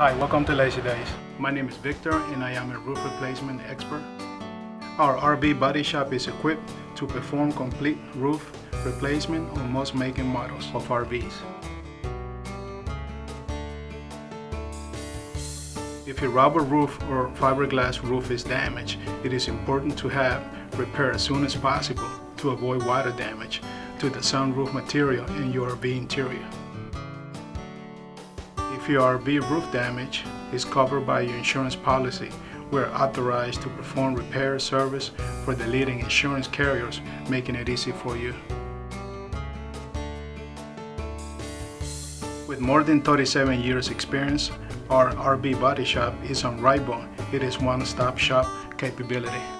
Hi, welcome to Lazydays. My name is Victor and I am a roof replacement expert. Our RV body shop is equipped to perform complete roof replacement on most making models of RVs. If your rubber roof or fiberglass roof is damaged, it is important to have repair as soon as possible to avoid water damage to the sunroof material in your RV interior. If your RV roof damage is covered by your insurance policy, we're authorized to perform repair service for the leading insurance carriers, making it easy for you. With more than 37 years experience, our RV Body Shop is on Right It is one-stop shop capability.